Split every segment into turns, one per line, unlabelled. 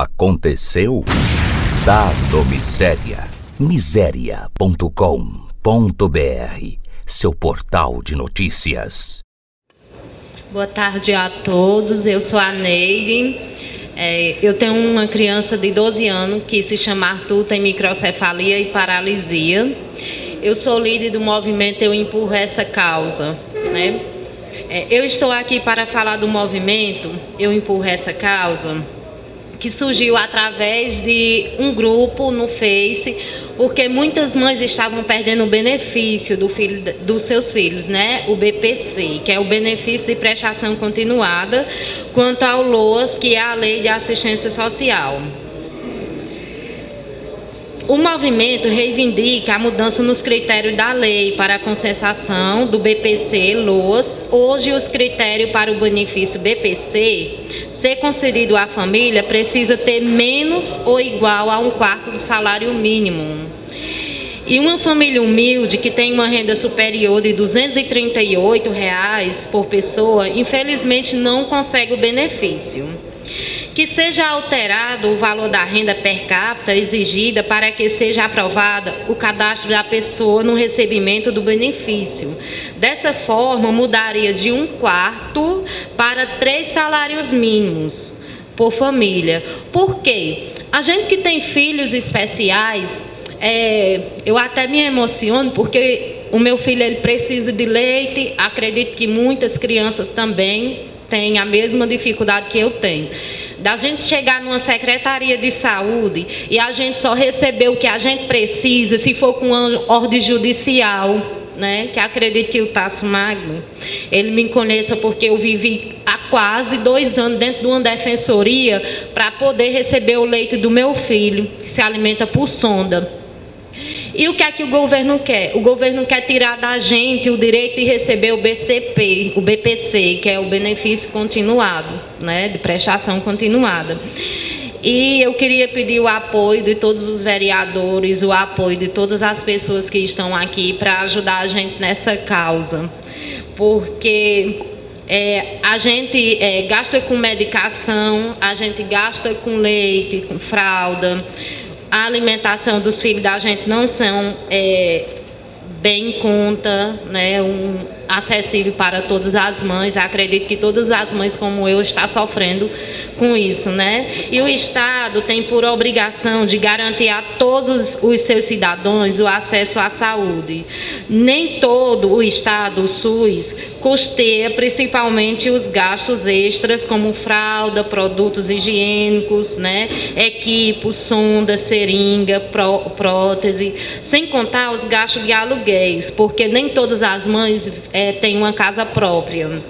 Aconteceu? Dado Miséria. Miséria.com.br Seu portal de notícias.
Boa tarde a todos. Eu sou a Neide. É, eu tenho uma criança de 12 anos que se chama Arthur, tem microcefalia e paralisia. Eu sou líder do movimento Eu Empurro Essa Causa. Né? É, eu estou aqui para falar do movimento Eu Empurro Essa Causa que surgiu através de um grupo no Face, porque muitas mães estavam perdendo o benefício do filho, dos seus filhos, né? O BPC, que é o benefício de prestação continuada, quanto ao LOAS, que é a Lei de Assistência Social. O movimento reivindica a mudança nos critérios da lei para a concessão do BPC LOAS. Hoje, os critérios para o benefício BPC ser concedido à família precisa ter menos ou igual a um quarto do salário mínimo. E uma família humilde que tem uma renda superior de 238 reais por pessoa, infelizmente não consegue o benefício que seja alterado o valor da renda per capita exigida para que seja aprovada o cadastro da pessoa no recebimento do benefício. Dessa forma, mudaria de um quarto para três salários mínimos por família. Por quê? A gente que tem filhos especiais, é, eu até me emociono porque o meu filho ele precisa de leite, acredito que muitas crianças também têm a mesma dificuldade que eu tenho da gente chegar numa secretaria de saúde e a gente só receber o que a gente precisa, se for com ordem judicial, né? Que acredito que o Tasso Magno, ele me conheça porque eu vivi há quase dois anos dentro de uma defensoria para poder receber o leite do meu filho, que se alimenta por sonda. E o que é que o governo quer? O governo quer tirar da gente o direito de receber o BCP, o BPC, que é o benefício continuado, né, de prestação continuada. E eu queria pedir o apoio de todos os vereadores, o apoio de todas as pessoas que estão aqui para ajudar a gente nessa causa. Porque é, a gente é, gasta com medicação, a gente gasta com leite, com fralda, a alimentação dos filhos da gente não são é, bem em conta, né, um, acessível para todas as mães. Acredito que todas as mães como eu estão sofrendo com isso, né? E o Estado tem por obrigação de garantir a todos os seus cidadãos o acesso à saúde. Nem todo o Estado, o SUS, custeia principalmente os gastos extras, como fralda, produtos higiênicos, né? Equipos, sonda, seringa, pró prótese, sem contar os gastos de aluguéis, porque nem todas as mães é, têm uma casa própria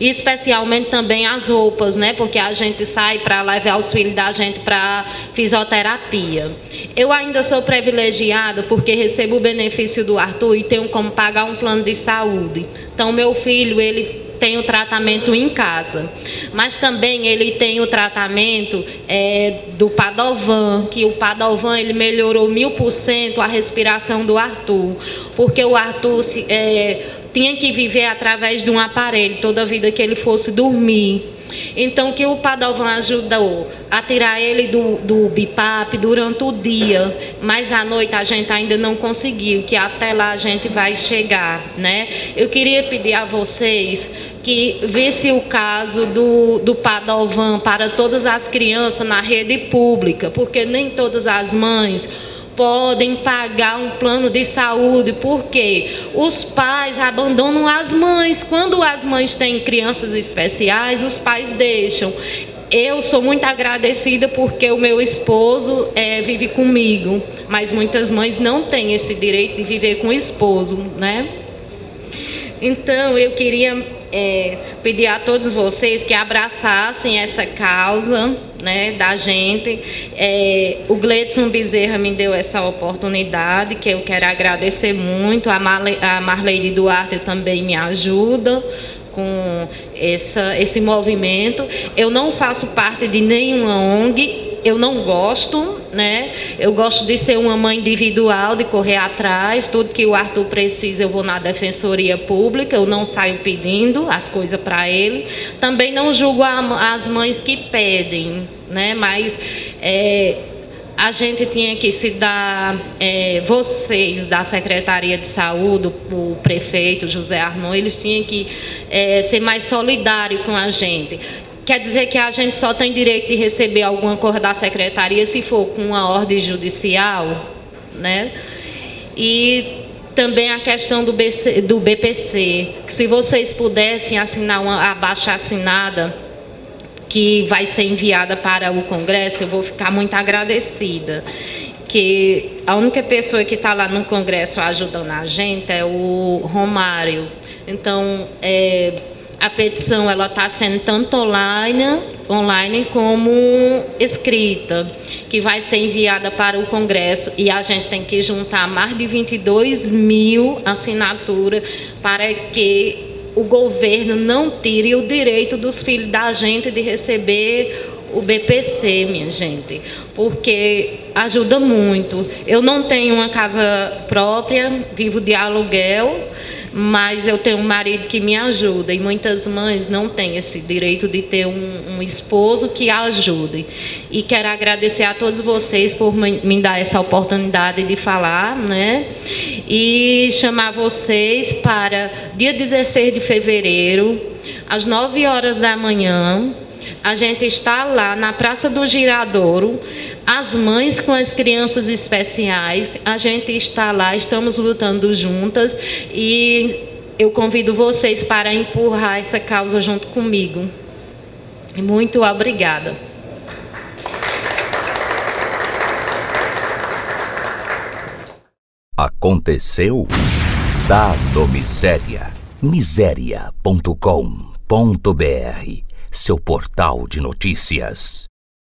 e especialmente também as roupas, né? Porque a gente sai para levar os filhos da gente para fisioterapia. Eu ainda sou privilegiada porque recebo o benefício do Arthur e tenho como pagar um plano de saúde. Então meu filho, ele tem o tratamento em casa. Mas também ele tem o tratamento é, do Padovan, que o Padovan ele melhorou mil por cento a respiração do Arthur. Porque o Arthur se, é, tinha que viver através de um aparelho toda a vida que ele fosse dormir. Então, que o Padovan ajudou a tirar ele do, do BIPAP durante o dia, mas à noite a gente ainda não conseguiu, que até lá a gente vai chegar, né? Eu queria pedir a vocês que visse o caso do, do Padovan para todas as crianças na rede pública, porque nem todas as mães podem pagar um plano de saúde, porque os pais abandonam as mães. Quando as mães têm crianças especiais, os pais deixam. Eu sou muito agradecida porque o meu esposo é, vive comigo, mas muitas mães não têm esse direito de viver com o esposo, né? Então, eu queria é, pedir a todos vocês que abraçassem essa causa né, da gente. É, o Gledson Bezerra me deu essa oportunidade, que eu quero agradecer muito. A, Marle, a Marleide Duarte também me ajuda com essa, esse movimento. Eu não faço parte de nenhuma ONG, eu não gosto, né? Eu gosto de ser uma mãe individual, de correr atrás, tudo que o Arthur precisa, eu vou na defensoria pública, eu não saio pedindo as coisas para ele. Também não julgo a, as mães que pedem, né? Mas é, a gente tinha que se dar, é, vocês da Secretaria de Saúde, o prefeito José Arnon, eles tinham que é, ser mais solidários com a gente. Quer dizer que a gente só tem direito de receber alguma coisa da secretaria se for com uma ordem judicial, né? E também a questão do, BC, do BPC, que se vocês pudessem assinar uma baixa assinada que vai ser enviada para o Congresso, eu vou ficar muito agradecida. Que a única pessoa que está lá no Congresso ajudando a gente é o Romário. Então, é, a petição ela está sendo tanto online, online como escrita, que vai ser enviada para o Congresso e a gente tem que juntar mais de 22 mil assinaturas para que o governo não tire o direito dos filhos da gente de receber o BPC, minha gente, porque ajuda muito. Eu não tenho uma casa própria, vivo de aluguel, mas eu tenho um marido que me ajuda e muitas mães não têm esse direito de ter um, um esposo que ajude. E quero agradecer a todos vocês por me dar essa oportunidade de falar, né? E chamar vocês para dia 16 de fevereiro, às 9 horas da manhã, a gente está lá na Praça do Giradouro, as mães com as crianças especiais, a gente está lá, estamos lutando juntas e eu convido vocês para empurrar essa causa junto comigo. Muito obrigada.
Aconteceu? Dado miséria. Miséria.com.br Seu portal de notícias.